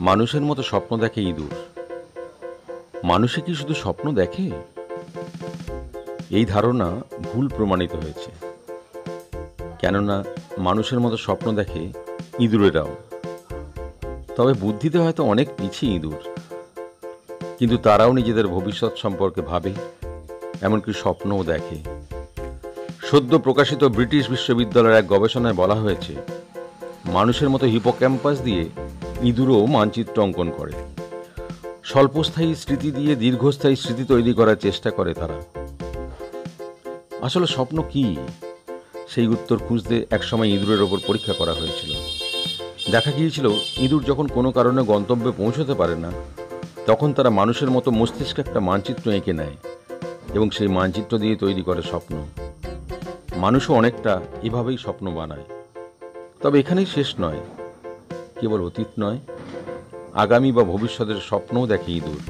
মানুষের মতো স্বপ্ন দেখে ইঁদুর। মানুষে কি শুধু স্বপ্ন দেখে? এই ধারণা ভুল প্রমাণিত হয়েছে। কেননা মানুষের মতো স্বপ্ন দেখে ইঁদুরেরাও। তবে বুদ্ধিতে হয়তো অনেক পিছিয়ে ইঁদুর। কিন্তু তারাও নিজেদের ভবিষ্যৎ সম্পর্কে ভাবে, এমনকি স্বপ্নও দেখে। সদ্য প্রকাশিত ব্রিটিশ বিশ্ববিদ্যালয়ের এক গবেষণায় বলা হয়েছে, মানুষের মতো হিপোক্যাম্পাস দিয়ে ইঁদুরও মানচিত্র অঙ্কন করে। স্বল্পস্থায়ী স্মৃতি দিয়ে দীর্ঘস্থায়ী স্মৃতি তৈরি করার চেষ্টা করে তারা। আসলে স্বপ্ন কি? সেই উত্তর খুঁজতে একসময় ইঁদুরের ওপর পরীক্ষা করা হয়েছিল। দেখা গিয়েছিল, ইঁদুর যখন কোনো কারণে গন্তব্যে পৌঁছতে পারে না, তখন তারা মানুষের মতো মস্তিষ্কে একটা মানচিত্র এঁকে নেয় এবং সেই মানচিত্র দিয়ে তৈরি করে স্বপ্ন। মানুষও অনেকটা এভাবেই স্বপ্ন বানায়। তবে এখানেই শেষ নয়। কেবল অতীত নয় আগামী বা ভবিষ্যতের স্বপ্নও দেখে ইঁদুর।